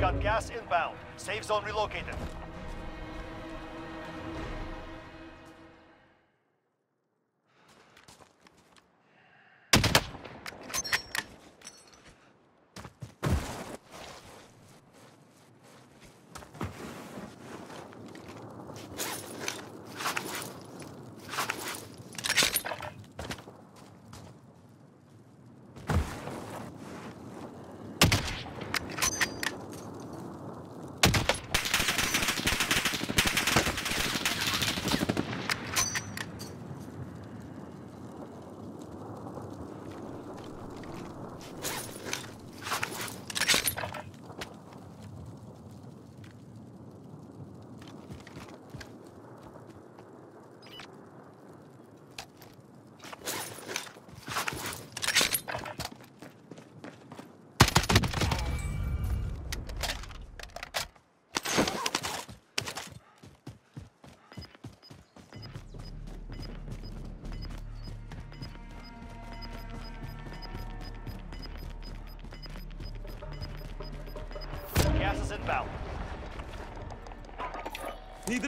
got gas inbound. Safe zone relocated.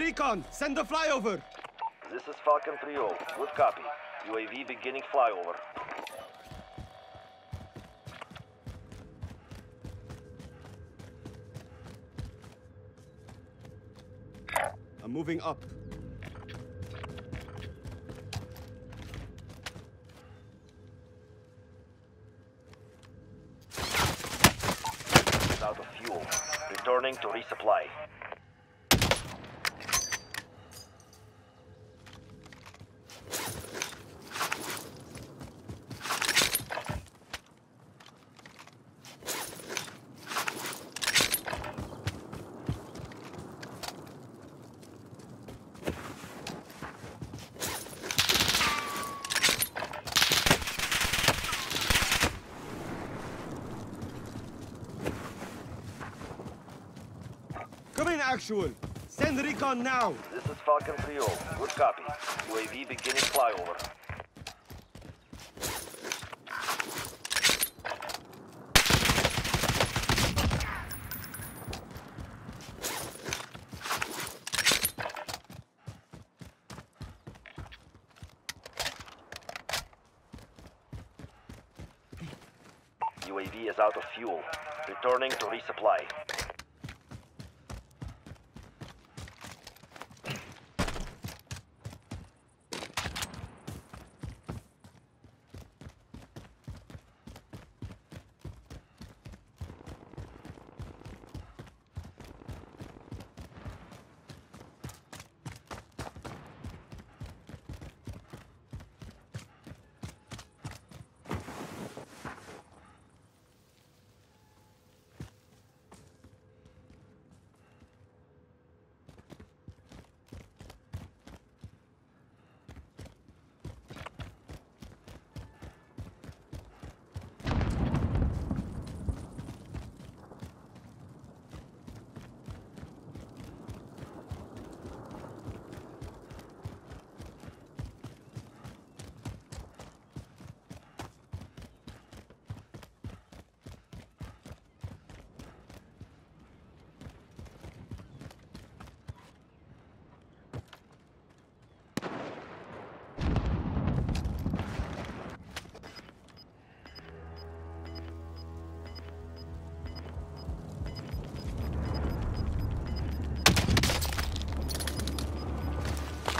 Recon. Send a flyover. This is Falcon 3-0. Good copy. UAV beginning flyover. I'm moving up. Out of fuel. Returning to resupply. Come in, actual. Send recon now. This is Falcon 3-0. Good copy. UAV beginning flyover. UAV is out of fuel. Returning to resupply.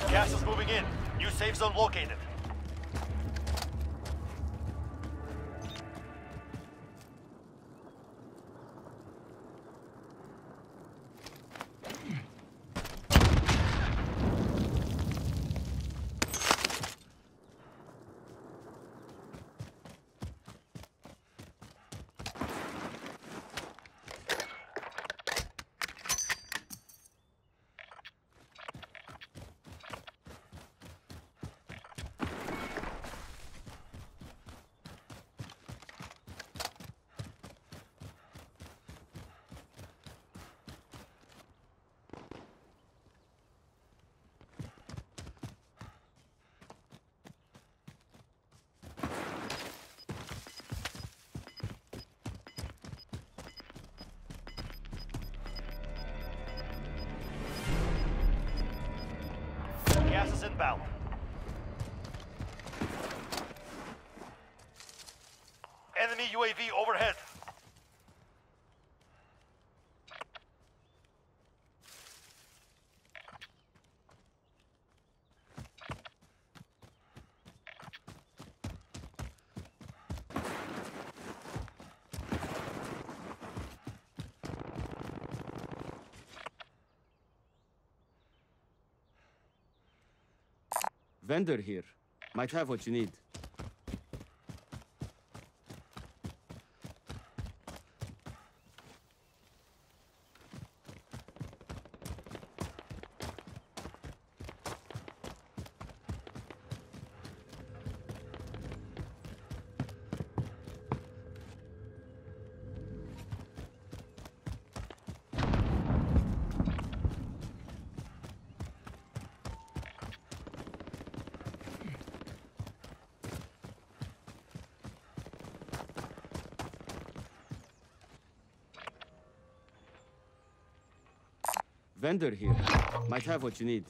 Gas is moving in. New safe zone located. Inbound. Enemy UAV overhead. Vendor here. Might have what you need. Vendor here. Might have what you need.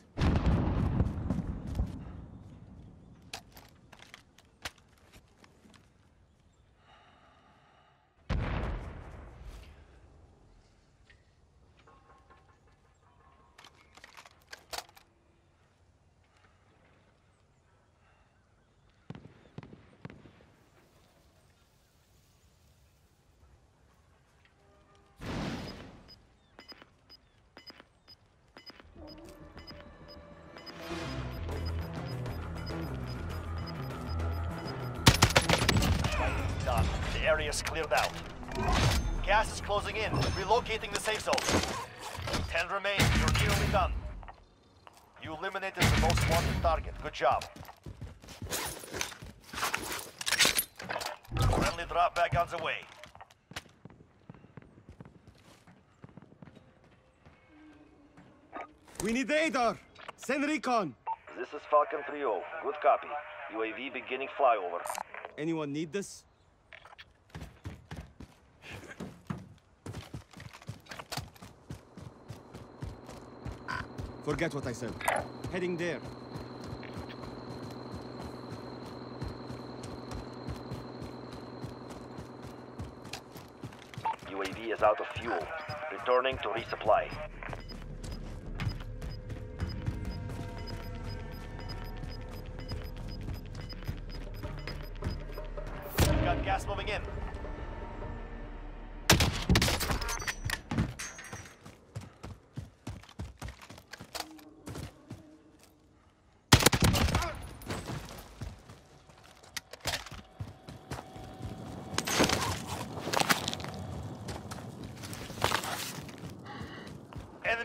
Area's cleared out. Gas is closing in. Relocating the safe zone. Ten remain. You're nearly done. You eliminated the most wanted target. Good job. Friendly drop back on the way. We need radar. Send recon. This is Falcon 3-0. Good copy. UAV beginning flyover. Anyone need this? Forget what I said. Heading there. UAV is out of fuel. Returning to resupply.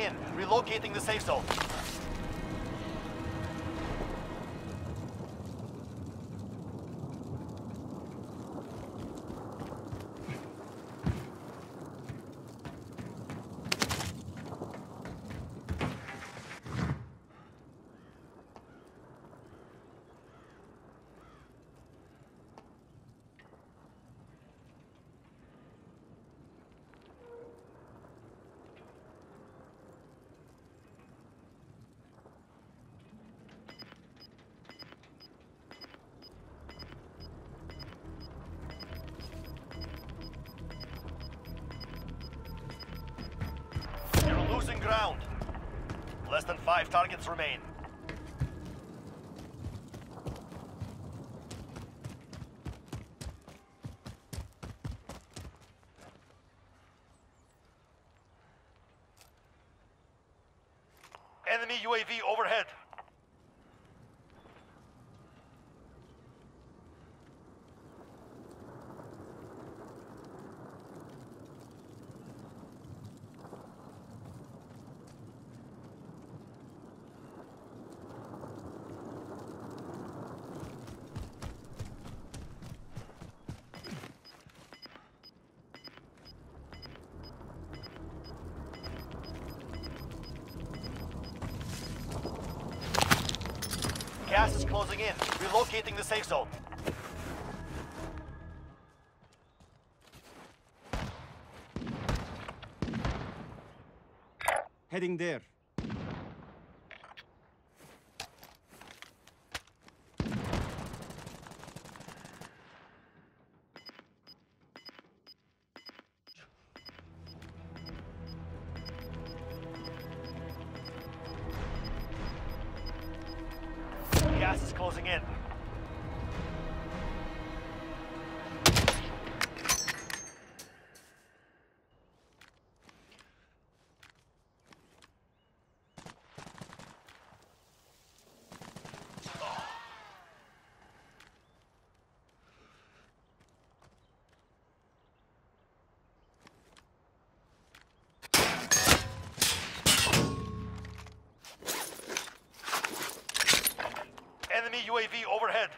In. Relocating the safe zone. ground. Less than five targets remain. Enemy UAV overhead. Gas is closing in. Relocating the safe zone. Heading there. Enemy UAV overhead.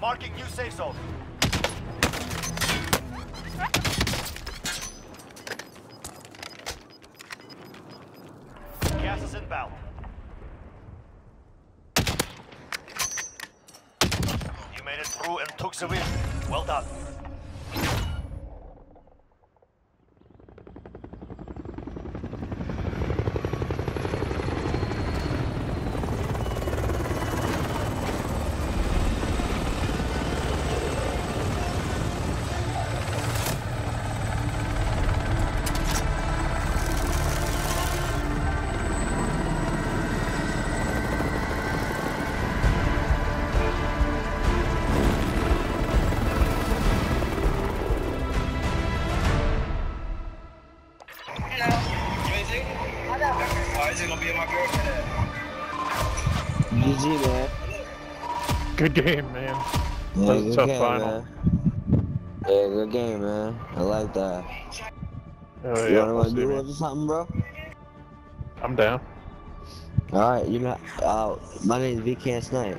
Marking new safe zone. Gas is inbound. You made it through and took the win. Well done. Good game, man. Yeah, That was a tough game, final. man. Yeah, good game, man. I like that. Oh, you yeah, wanna do it or something, bro? I'm down. Alright, you know, uh, my name's VK Snipe.